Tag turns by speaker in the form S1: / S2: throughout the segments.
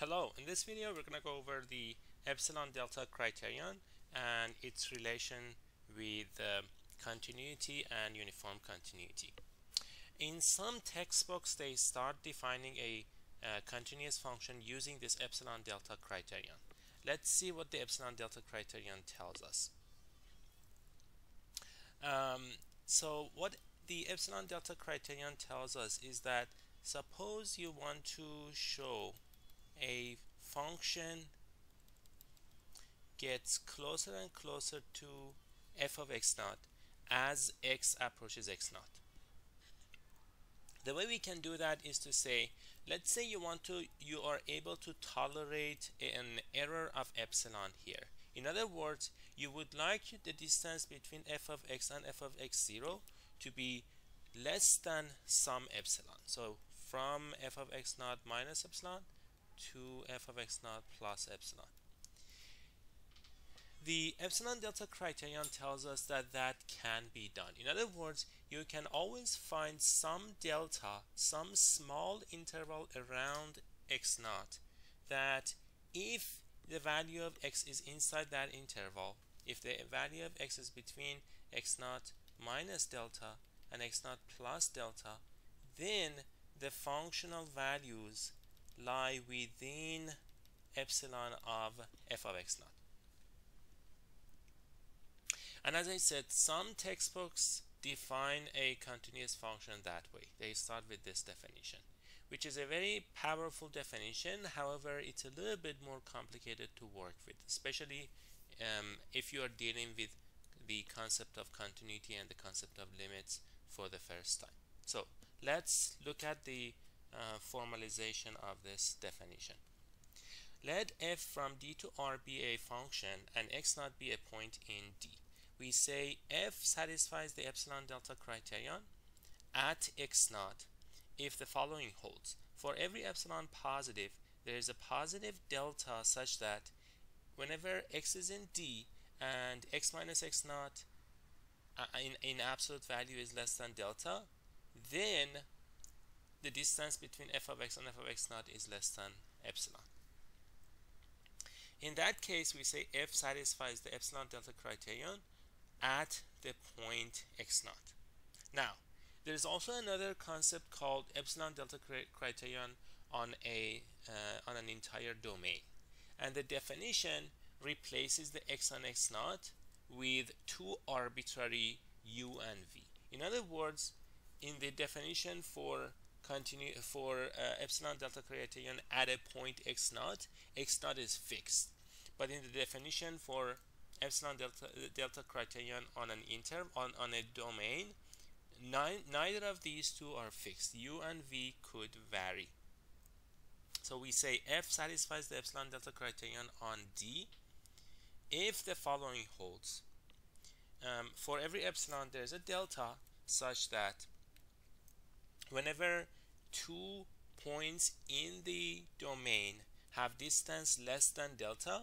S1: Hello, in this video we're going to go over the epsilon delta criterion and its relation with uh, continuity and uniform continuity. In some textbooks they start defining a uh, continuous function using this epsilon delta criterion. Let's see what the epsilon delta criterion tells us. Um, so what the epsilon delta criterion tells us is that suppose you want to show a function gets closer and closer to f of x naught as x approaches x naught. The way we can do that is to say, let's say you want to, you are able to tolerate an error of epsilon here. In other words, you would like the distance between f of x and f of x0 to be less than some epsilon. So from f of x naught minus epsilon to f of x naught plus epsilon. The epsilon delta criterion tells us that that can be done. In other words, you can always find some delta, some small interval around x naught that if the value of x is inside that interval, if the value of x is between x naught minus delta and x naught plus delta, then the functional values lie within epsilon of f of x naught. And as I said, some textbooks define a continuous function that way. They start with this definition, which is a very powerful definition. However, it's a little bit more complicated to work with, especially um, if you are dealing with the concept of continuity and the concept of limits for the first time. So let's look at the uh, formalization of this definition. Let f from d to r be a function and x naught be a point in d. We say f satisfies the epsilon delta criterion at x naught if the following holds. For every epsilon positive, there is a positive delta such that whenever x is in d and x minus x naught uh, in, in absolute value is less than delta, then the distance between f of x and f of x naught is less than epsilon. In that case, we say f satisfies the epsilon delta criterion at the point x naught. Now, there is also another concept called epsilon delta criterion on a uh, on an entire domain, and the definition replaces the x and x naught with two arbitrary u and v. In other words, in the definition for continue for uh, epsilon delta criterion at a point x naught, x naught is fixed. But in the definition for epsilon delta, delta criterion on an inter on, on a domain, neither of these two are fixed. u and v could vary. So we say f satisfies the epsilon delta criterion on d if the following holds. Um, for every epsilon, there's a delta such that whenever two points in the domain have distance less than delta,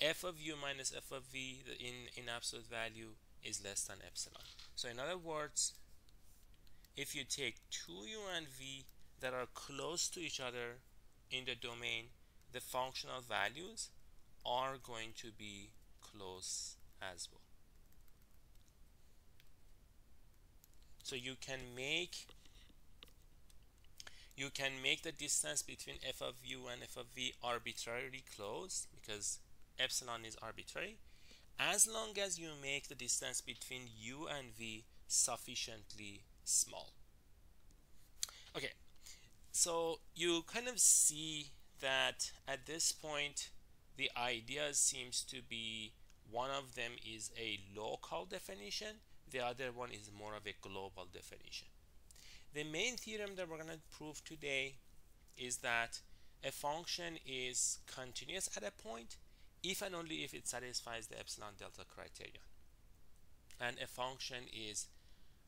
S1: f of u minus f of v in, in absolute value is less than epsilon. So in other words, if you take two u and v that are close to each other in the domain, the functional values are going to be close as well. So you can make you can make the distance between f of u and f of v arbitrarily close because epsilon is arbitrary as long as you make the distance between u and v sufficiently small. Okay, so you kind of see that at this point the idea seems to be one of them is a local definition, the other one is more of a global definition. The main theorem that we're going to prove today is that a function is continuous at a point if and only if it satisfies the epsilon delta criterion. And a function is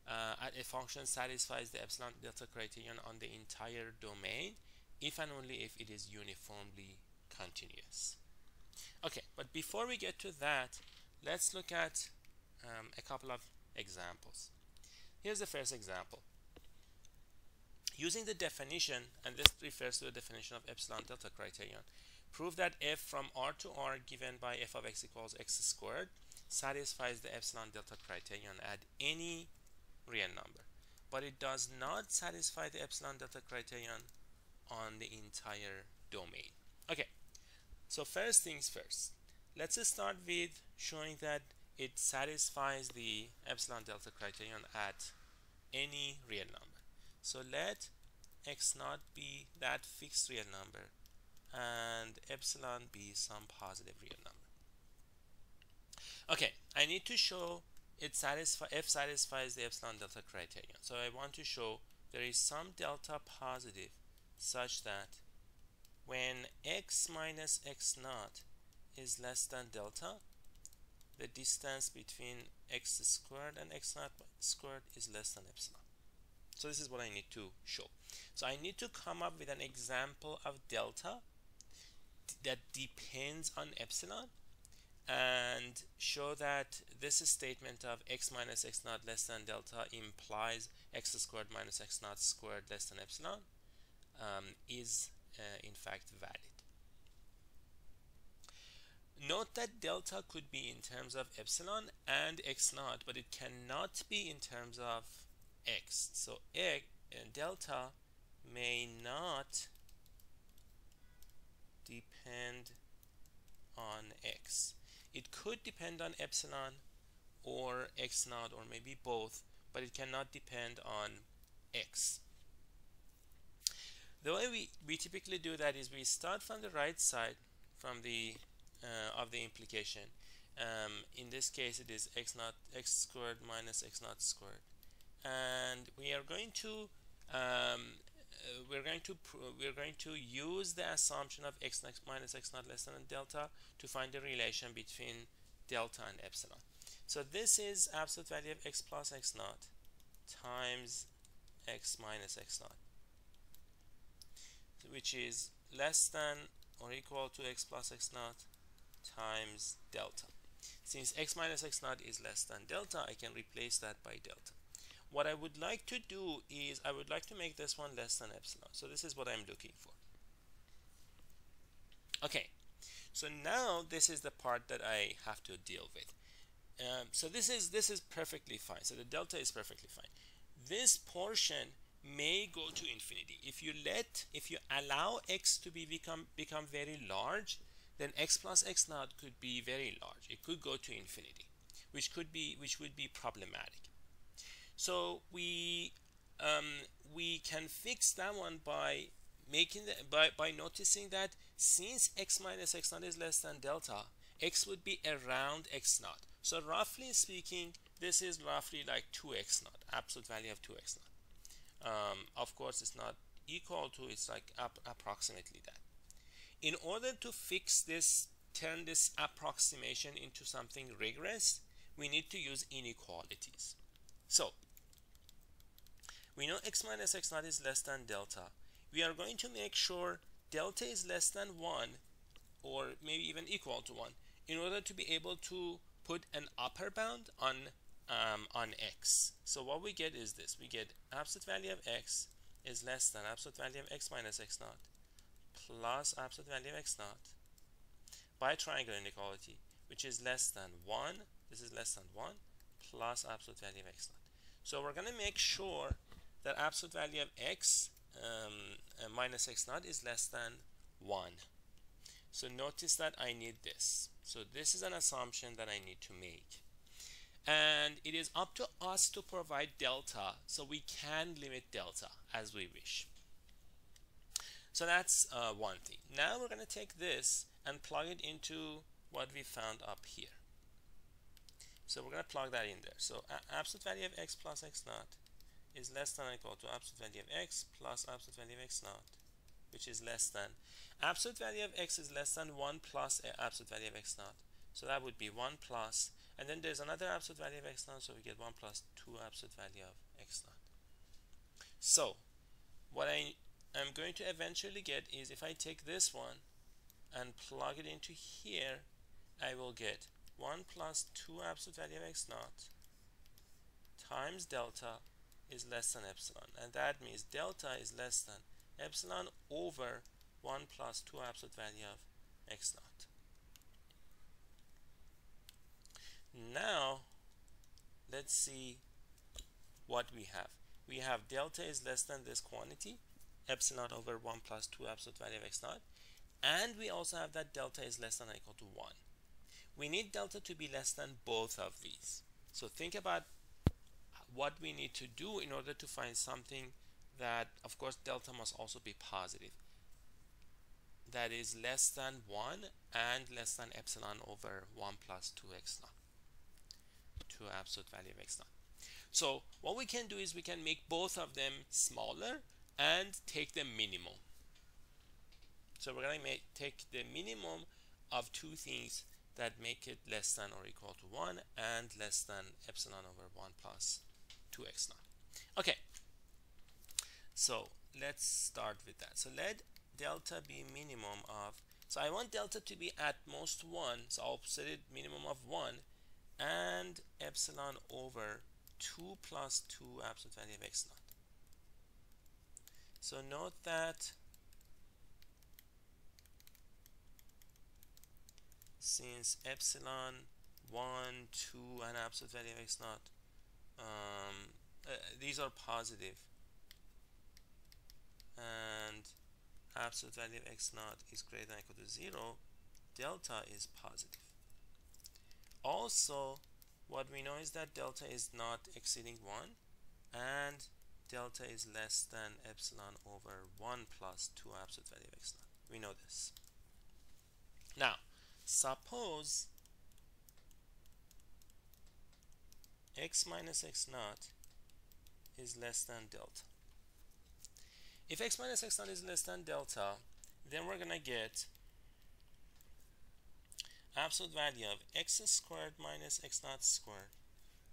S1: uh, a function satisfies the epsilon delta criterion on the entire domain if and only if it is uniformly continuous. Okay, but before we get to that, let's look at um, a couple of examples. Here's the first example using the definition, and this refers to the definition of epsilon delta criterion, prove that f from r to r given by f of x equals x squared satisfies the epsilon delta criterion at any real number. But it does not satisfy the epsilon delta criterion on the entire domain. Okay, so first things first. Let's start with showing that it satisfies the epsilon delta criterion at any real number. So let x naught be that fixed real number and epsilon be some positive real number. Okay, I need to show it satisfy f satisfies the epsilon delta criterion. So I want to show there is some delta positive such that when x minus x naught is less than delta, the distance between x squared and x naught squared is less than epsilon. So this is what I need to show. So I need to come up with an example of delta that depends on epsilon and show that this statement of x minus x naught less than delta implies x squared minus x naught squared less than epsilon um, is uh, in fact valid. Note that delta could be in terms of epsilon and x naught, but it cannot be in terms of x. So x, and delta may not depend on x. It could depend on epsilon or x naught or maybe both, but it cannot depend on x. The way we, we typically do that is we start from the right side from the uh, of the implication. Um, in this case it is x naught x squared minus x naught squared and we are going to um, uh, we're going to we're going to use the assumption of x minus x naught less than delta to find the relation between delta and epsilon. So this is absolute value of x plus x naught times x minus x naught which is less than or equal to x plus x naught times delta. Since x minus x naught is less than delta, I can replace that by delta. What I would like to do is I would like to make this one less than epsilon. So this is what I'm looking for. Okay, so now this is the part that I have to deal with. Um, so this is this is perfectly fine. So the delta is perfectly fine. This portion may go to infinity. If you let, if you allow x to be become become very large, then x plus x naught could be very large. It could go to infinity, which could be which would be problematic. So we um, we can fix that one by making the, by by noticing that since x minus x naught is less than delta, x would be around x naught. So roughly speaking, this is roughly like 2x naught, absolute value of 2x naught. Um, of course, it's not equal to, it's like approximately that. In order to fix this, turn this approximation into something rigorous, we need to use inequalities. So we know x minus x naught is less than delta. We are going to make sure delta is less than 1 or maybe even equal to 1 in order to be able to put an upper bound on um, on x. So what we get is this. We get absolute value of x is less than absolute value of x minus x naught plus absolute value of x naught by triangle inequality which is less than 1 this is less than 1 plus absolute value of x naught so we're going to make sure that absolute value of x um, uh, minus x naught is less than 1. So notice that I need this. So this is an assumption that I need to make. And it is up to us to provide delta so we can limit delta as we wish. So that's uh, one thing. Now we're going to take this and plug it into what we found up here. So we're going to plug that in there. So absolute value of x plus x naught is less than or equal to absolute value of x plus absolute value of x naught, which is less than. Absolute value of x is less than 1 plus absolute value of x naught. So that would be 1 plus, and then there's another absolute value of x naught, so we get 1 plus 2 absolute value of x naught. So what I am going to eventually get is if I take this one and plug it into here, I will get 1 plus 2 absolute value of x naught times delta is less than epsilon and that means delta is less than epsilon over 1 plus 2 absolute value of x naught. Now let's see what we have. We have delta is less than this quantity epsilon over 1 plus 2 absolute value of x naught and we also have that delta is less than or equal to 1. We need delta to be less than both of these. So think about what we need to do in order to find something that of course delta must also be positive. That is less than 1 and less than epsilon over 1 plus 2x naught 2 absolute value of x naught. So what we can do is we can make both of them smaller and take the minimum. So we're going to take the minimum of two things that make it less than or equal to 1 and less than epsilon over 1 plus 2x naught. Okay, so let's start with that. So let delta be minimum of, so I want delta to be at most 1, so I'll set it minimum of 1 and epsilon over 2 plus 2 absolute value of x naught. So note that since epsilon 1, 2 and absolute value of x naught um, uh, these are positive. And absolute value of x naught is greater than equal to 0 delta is positive. Also what we know is that delta is not exceeding 1 and delta is less than epsilon over 1 plus 2 absolute value of x naught. We know this. Now suppose x minus x naught is less than delta. If x minus x naught is less than delta, then we're gonna get absolute value of x squared minus x naught squared,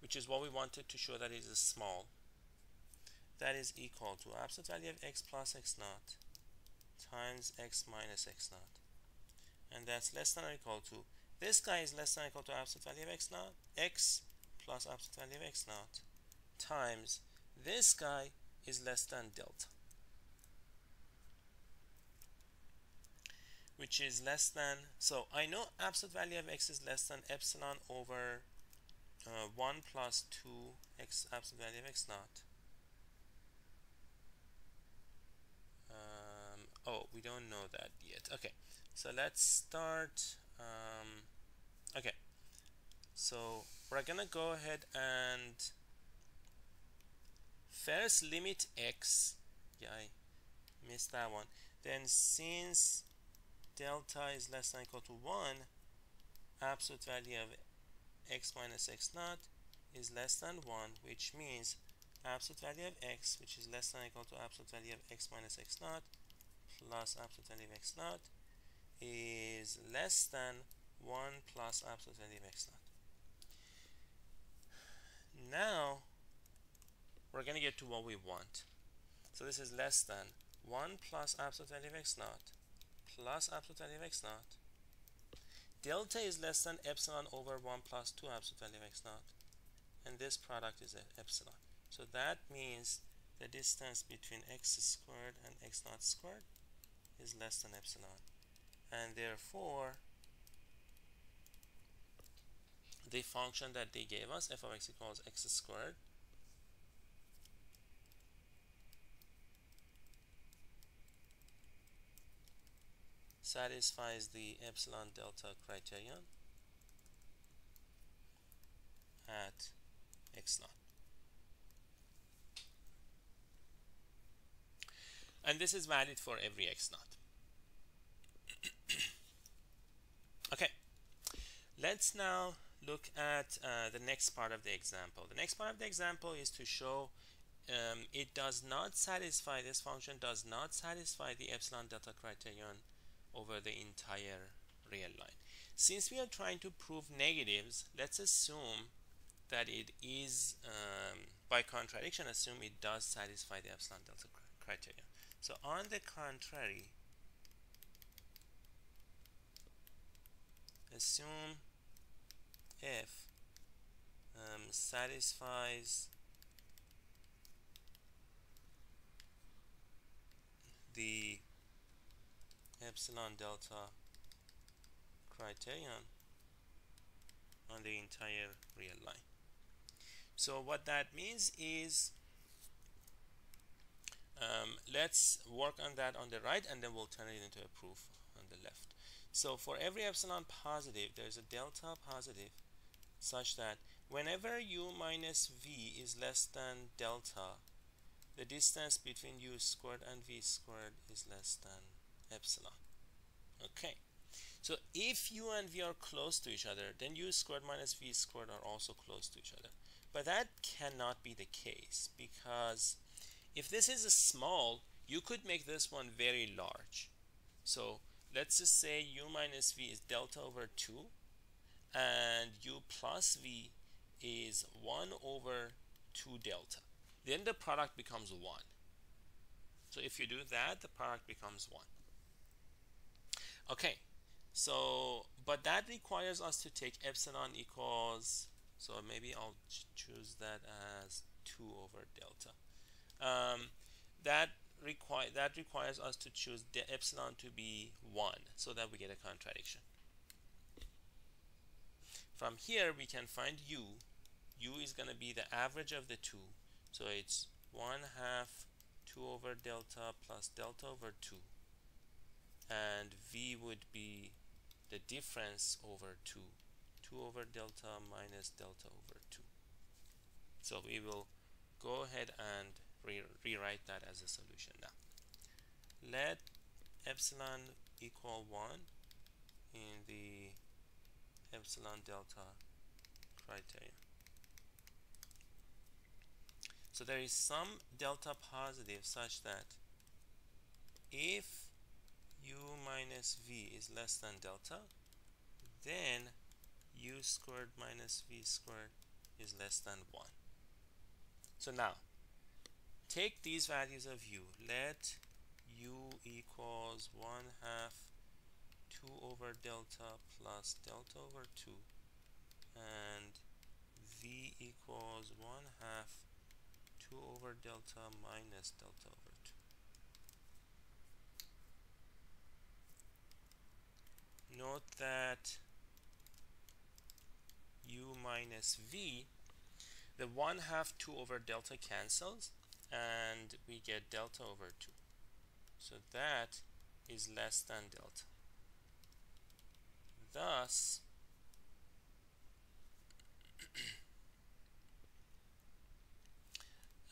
S1: which is what we wanted to show that it is small. That is equal to absolute value of x plus x naught times x minus x naught. And that's less than or equal to, this guy is less than or equal to absolute value of x naught, x plus absolute value of x naught times this guy is less than delta which is less than so I know absolute value of x is less than epsilon over uh, 1 plus 2 x absolute value of x naught. Um, oh we don't know that yet. Okay so let's start um, okay. So we're gonna go ahead and first limit x. Yeah I missed that one. Then since delta is less than equal to 1 absolute value of x minus x naught is less than 1 which means absolute value of x which is less than equal to absolute value of x minus x naught plus absolute value of x naught is less than 1 plus absolute value of x naught now we're going to get to what we want. So this is less than 1 plus absolute value of x naught plus absolute value of x naught. Delta is less than epsilon over 1 plus 2 absolute value of x naught. And this product is epsilon. So that means the distance between x squared and x naught squared is less than epsilon. And therefore, the function that they gave us, f of x equals x squared, satisfies the epsilon delta criterion at x naught. And this is valid for every x naught. okay, let's now look at uh, the next part of the example. The next part of the example is to show um, it does not satisfy, this function does not satisfy the epsilon delta criterion over the entire real line. Since we are trying to prove negatives, let's assume that it is, um, by contradiction, assume it does satisfy the epsilon delta criterion. So on the contrary, assume if um, satisfies the epsilon delta criterion on the entire real line. So what that means is um, let's work on that on the right and then we'll turn it into a proof on the left. So for every epsilon positive there's a delta positive such that whenever u minus v is less than delta, the distance between u squared and v squared is less than epsilon. Okay. So if u and v are close to each other, then u squared minus v squared are also close to each other. But that cannot be the case because if this is a small, you could make this one very large. So let's just say u minus v is delta over 2 and u plus v is 1 over 2 delta. Then the product becomes 1. So if you do that, the product becomes 1. Okay, so, but that requires us to take epsilon equals, so maybe I'll choose that as 2 over delta. Um, that require that requires us to choose the epsilon to be 1 so that we get a contradiction. From here we can find u. u is going to be the average of the two. So it's 1 half 2 over delta plus delta over 2. And v would be the difference over 2. 2 over delta minus delta over 2. So we will go ahead and re rewrite that as a solution now. Let epsilon equal 1 in the epsilon delta criterion. So there is some delta positive such that if u minus v is less than delta, then u squared minus v squared is less than 1. So now, take these values of u. Let u equals 1 half 2 over delta plus delta over 2 and v equals 1 half 2 over delta minus delta over 2. Note that u minus v, the 1 half 2 over delta cancels and we get delta over 2. So that is less than delta. Thus,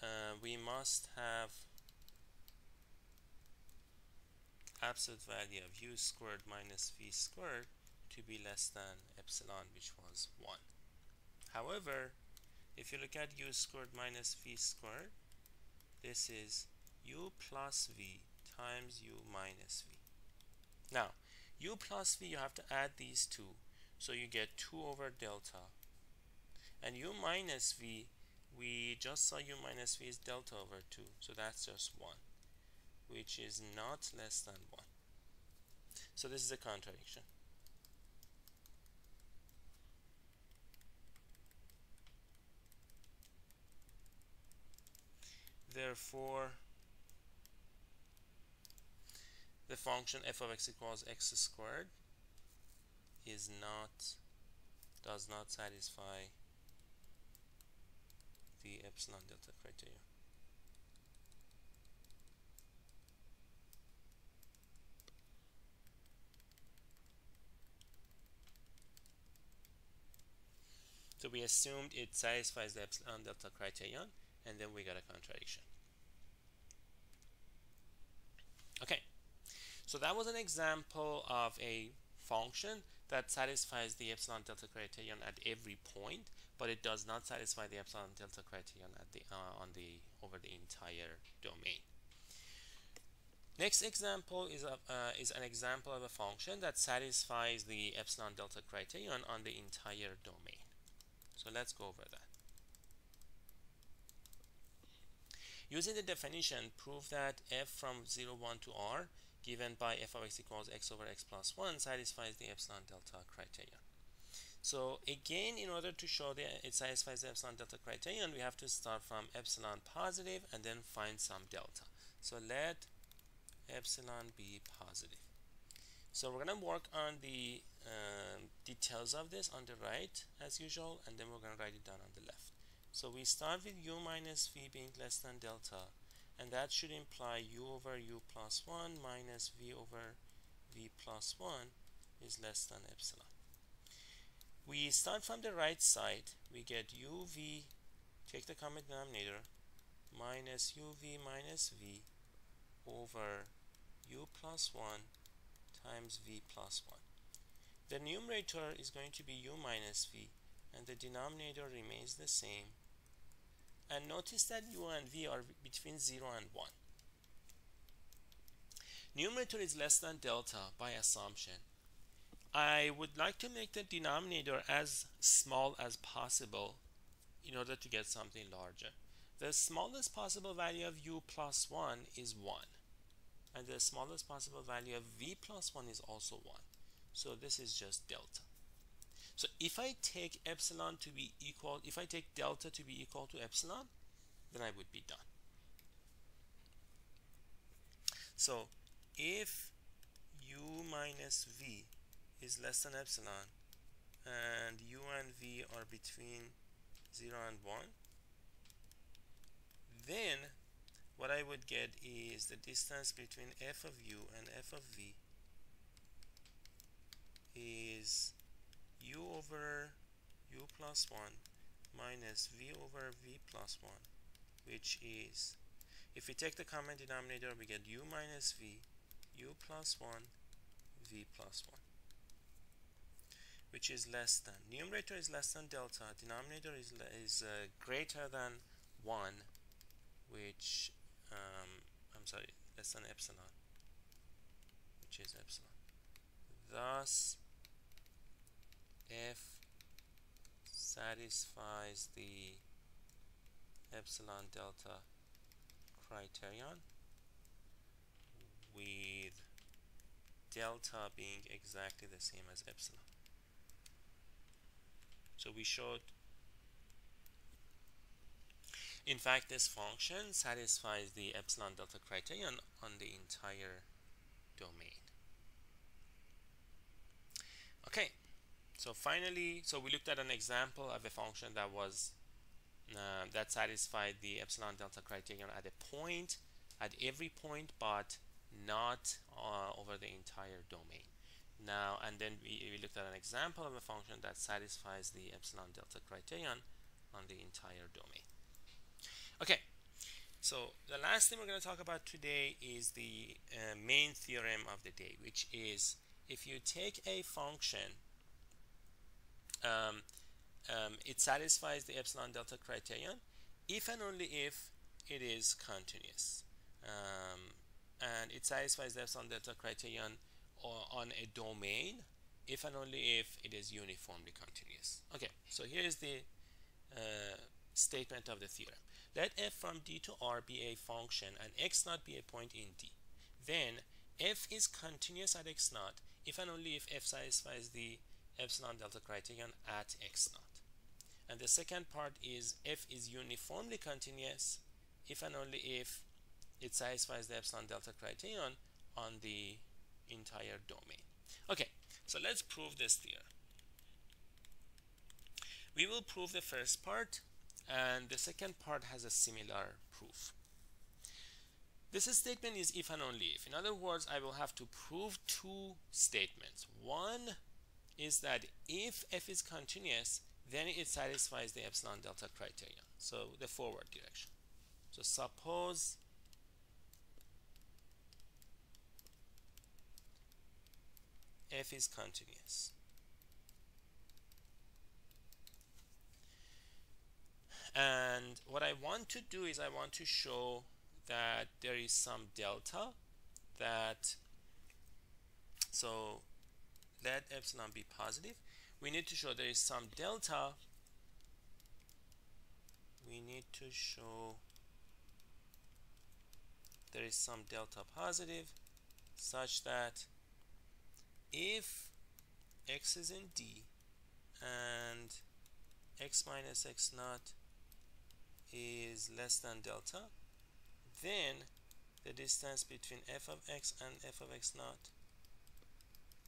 S1: uh, we must have absolute value of u squared minus v squared to be less than epsilon which was 1. However, if you look at u squared minus v squared, this is u plus v times u minus v. Now, u plus v, you have to add these two. So you get 2 over delta. And u minus v, we just saw u minus v is delta over 2. So that's just 1, which is not less than 1. So this is a contradiction. Therefore, the function f of x equals x squared is not does not satisfy the epsilon delta criterion. So we assumed it satisfies the epsilon delta criterion and then we got a contradiction. Okay, so that was an example of a function that satisfies the epsilon delta criterion at every point, but it does not satisfy the epsilon delta criterion at the uh, on the over the entire domain. Next example is a, uh, is an example of a function that satisfies the epsilon delta criterion on the entire domain. So let's go over that. Using the definition, prove that f from 0, 1 to r given by f of x equals x over x plus 1 satisfies the epsilon delta criterion. So again, in order to show that it satisfies the epsilon delta criterion, we have to start from epsilon positive and then find some delta. So let epsilon be positive so we're going to work on the uh, details of this on the right as usual and then we're going to write it down on the left so we start with u minus v being less than delta and that should imply u over u plus 1 minus v over v plus 1 is less than epsilon. We start from the right side. We get uv take the common denominator minus uv minus v over u plus 1 times v plus 1 the numerator is going to be u minus v and the denominator remains the same. And notice that u and v are between 0 and 1 numerator is less than delta by assumption I would like to make the denominator as small as possible in order to get something larger. The smallest possible value of u plus 1 is 1 and the smallest possible value of v plus 1 is also 1. So this is just delta. So if I take epsilon to be equal, if I take delta to be equal to epsilon, then I would be done. So if u minus v is less than epsilon and u and v are between 0 and 1 then what I would get is the distance between f of u and f of v is u over u plus 1 minus v over v plus 1 which is if we take the common denominator we get u minus v u plus 1 v plus 1 which is less than numerator is less than delta denominator is, is uh, greater than 1 which um, I'm sorry less than epsilon which is epsilon. Thus f satisfies the epsilon delta criterion with delta being exactly the same as epsilon. So we showed in fact this function satisfies the epsilon delta criterion on the entire domain. Okay so finally so we looked at an example of a function that was uh, that satisfied the epsilon delta criterion at a point at every point but not uh, over the entire domain now, and then we, we looked at an example of a function that satisfies the epsilon delta criterion on the entire domain. Okay, so the last thing we're going to talk about today is the uh, main theorem of the day, which is if you take a function, um, um, it satisfies the epsilon delta criterion if and only if it is continuous. Um, and it satisfies the epsilon delta criterion on a domain if and only if it is uniformly continuous. Okay, so here is the uh, statement of the theorem. Let f from d to r be a function and x naught be a point in d. Then f is continuous at x naught if and only if f satisfies the epsilon delta criterion at x naught. And the second part is f is uniformly continuous if and only if it satisfies the epsilon delta criterion on the entire domain. Okay, so let's prove this theorem. We will prove the first part and the second part has a similar proof. This statement is if and only if. In other words, I will have to prove two statements. One is that if f is continuous, then it satisfies the epsilon delta criterion. So the forward direction. So suppose f is continuous. And what I want to do is I want to show that there is some delta that so let epsilon be positive we need to show there is some delta we need to show there is some delta positive such that if x is in D and x minus x naught is less than delta, then the distance between f of x and f of x naught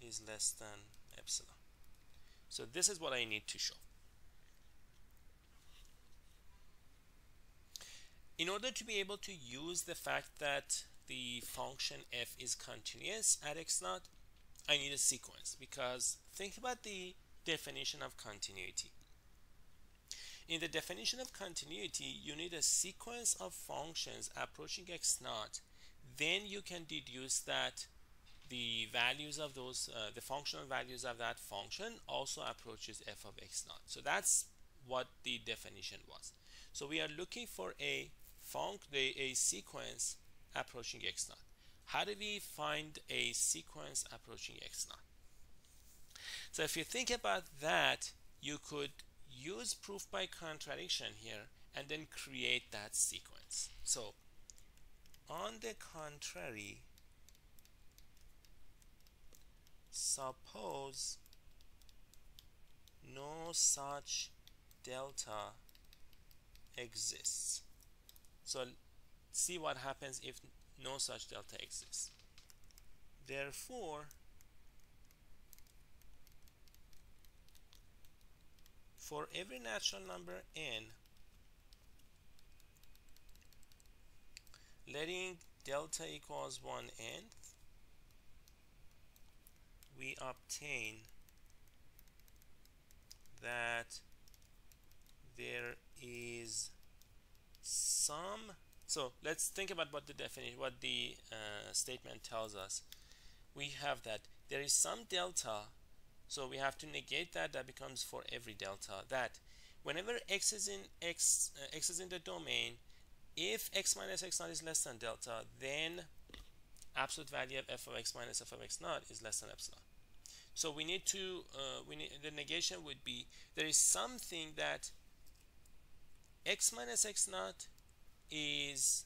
S1: is less than epsilon. So this is what I need to show. In order to be able to use the fact that the function f is continuous at x naught, I need a sequence because think about the definition of continuity. In the definition of continuity, you need a sequence of functions approaching x naught. Then you can deduce that the values of those, uh, the functional values of that function also approaches f of x naught. So that's what the definition was. So we are looking for a func a, a sequence approaching x naught. How do we find a sequence approaching x naught? So if you think about that, you could use proof by contradiction here and then create that sequence. So on the contrary, suppose no such delta exists. So see what happens if no such delta exists. Therefore, for every natural number n, letting delta equals 1 nth, we obtain that there is some so let's think about what the definition what the uh, statement tells us. We have that there is some delta so we have to negate that that becomes for every delta that whenever x is in x uh, x is in the domain if x minus x naught is less than delta then absolute value of f of x minus f of x naught is less than epsilon so we need to uh, we need the negation would be there is something that x minus x naught is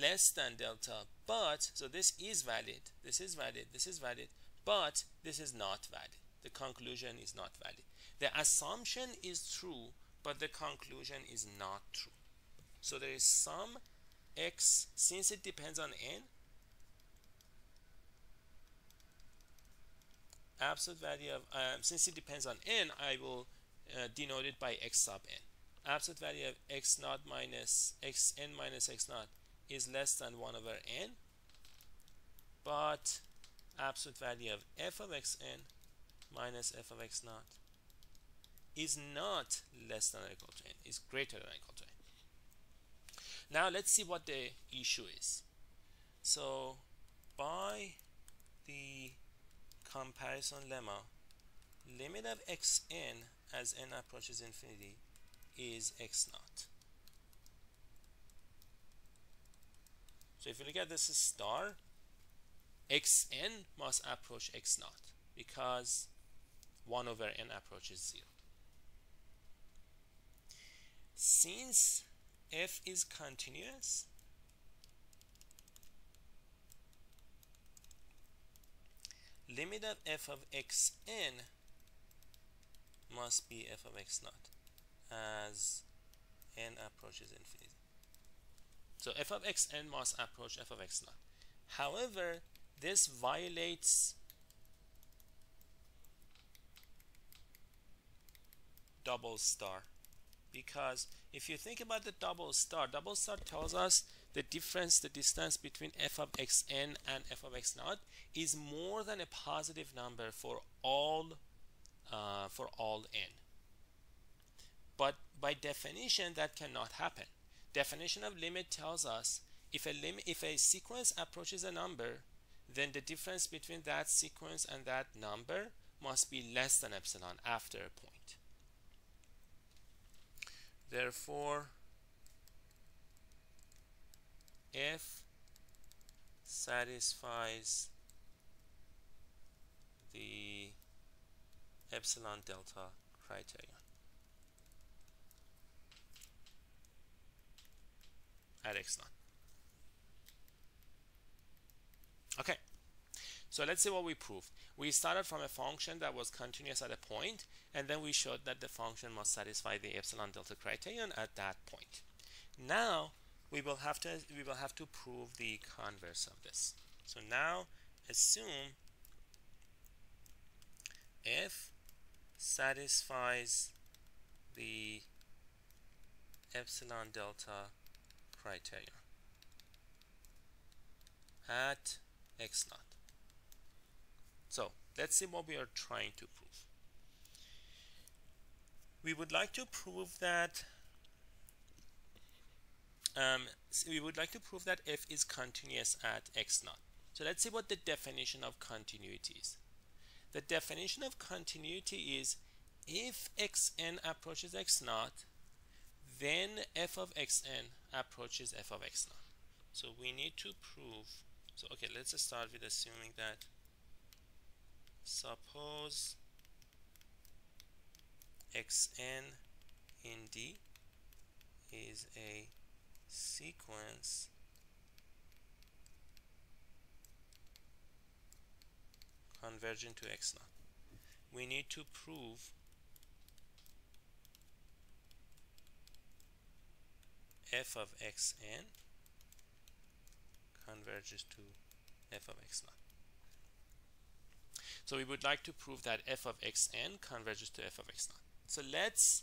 S1: less than delta but so this is valid this is valid this is valid but this is not valid. The conclusion is not valid. The assumption is true but the conclusion is not true. So there is some x since it depends on n absolute value of um, since it depends on n I will uh, denote it by x sub n. Absolute value of x naught minus x n minus x naught is less than 1 over n but absolute value of f of x n minus f of x naught is not less than or equal to n is greater than or equal to n. Now let's see what the issue is. So by the comparison lemma limit of xn as n approaches infinity is x naught. So if you look at this star, xn must approach x naught because 1 over n approaches 0. Since f is continuous, limit of f of xn must be f of x naught as n approaches infinity. So f of x n must approach f of x naught. However, this violates double star because if you think about the double star, double star tells us the difference, the distance between f of xn and f of x naught is more than a positive number for all uh, for all n. But by definition, that cannot happen. Definition of limit tells us if a limit, if a sequence approaches a number, then the difference between that sequence and that number must be less than epsilon after a point. Therefore, f satisfies the epsilon delta criterion. at x naught. Okay, so let's see what we proved. We started from a function that was continuous at a point, and then we showed that the function must satisfy the epsilon delta criterion at that point. Now, we will have to we will have to prove the converse of this. So now assume f satisfies the epsilon delta criteria at x naught. So let's see what we are trying to prove. We would like to prove that um, so we would like to prove that f is continuous at x naught. So let's see what the definition of continuity is. The definition of continuity is if xn approaches x naught, then f of xn approaches f of x naught. So we need to prove, so okay, let's start with assuming that suppose xn in D is a sequence convergent to x naught. We need to prove f of xn converges to f of x naught. So we would like to prove that f of xn converges to f of x naught. So let's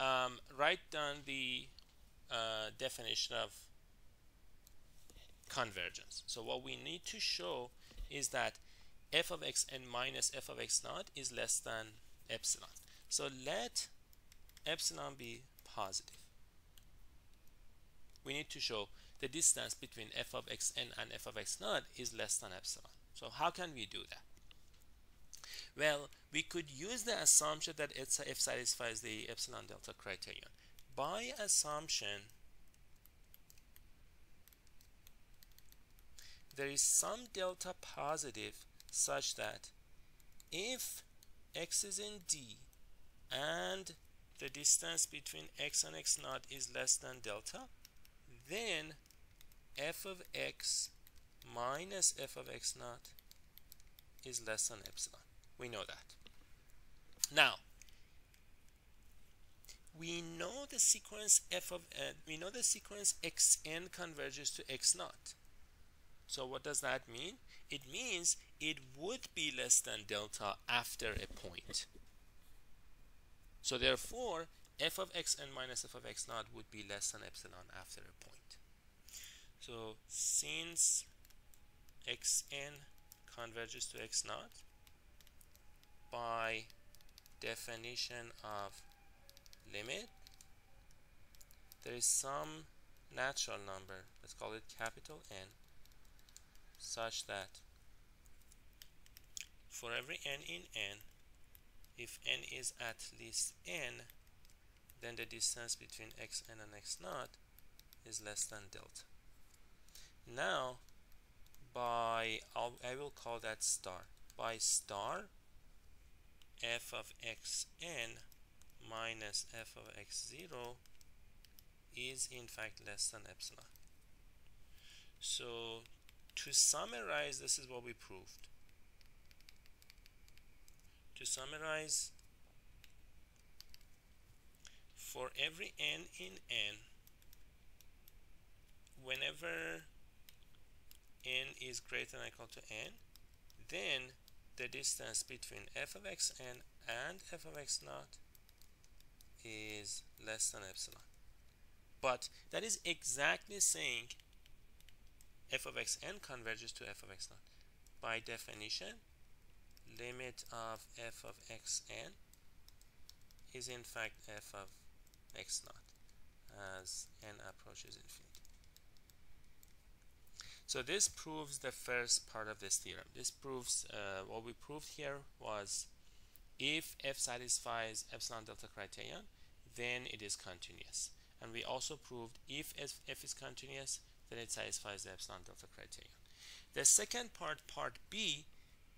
S1: um, write down the uh, definition of convergence. So what we need to show is that f of x n minus f of x naught is less than epsilon. So let epsilon be positive. We need to show the distance between f of x n and f of x naught is less than epsilon. So how can we do that? Well, we could use the assumption that f satisfies the epsilon delta criterion by assumption there is some delta positive such that if x is in D and the distance between x and x naught is less than delta then f of x minus f of x naught is less than epsilon. We know that. Now we know the sequence f of n, we know the sequence xn converges to x naught. So what does that mean? It means it would be less than delta after a point. So therefore, f of xn minus f of x naught would be less than epsilon after a point. So since xn converges to x naught, by definition of limit there is some natural number. Let's call it capital N such that for every n in n if n is at least n then the distance between xn and x naught is less than delta. Now by I'll, I will call that star. By star f of xn minus f of x0 is in fact less than epsilon. So to summarize, this is what we proved. To summarize, for every n in n, whenever n is greater than or equal to n, then the distance between f of xn and f of x naught is less than epsilon. But that is exactly saying f of x n converges to f of x naught. By definition, limit of f of x n is in fact f of x naught as n approaches infinity. So this proves the first part of this theorem. This proves uh, what we proved here was if f satisfies epsilon delta criterion, then it is continuous. And we also proved if f is continuous, then it satisfies the epsilon delta criterion. The second part, part B,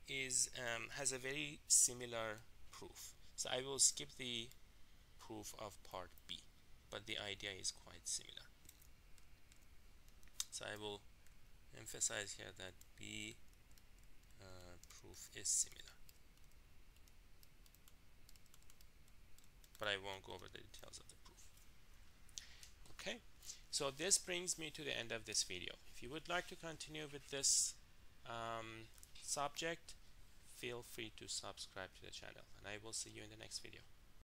S1: is um, has a very similar proof. So I will skip the proof of part B, but the idea is quite similar. So I will emphasize here that B uh, proof is similar. But I won't go over the details of the proof. Okay, so this brings me to the end of this video if you would like to continue with this um, subject feel free to subscribe to the channel and I will see you in the next video